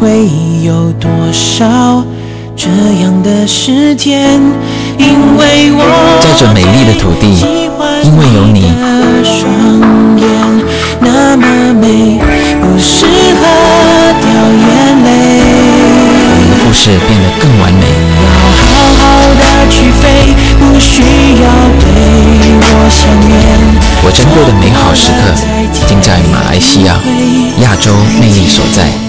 会有多少这样的时间？因为我在这美丽的土地，因为有你，双眼那么美，不适合掉眼泪。我们的故事变得更完美。要好好的去飞，不需要对我想念。我珍贵的美好时刻，尽在马来西亚，亚洲魅力所在。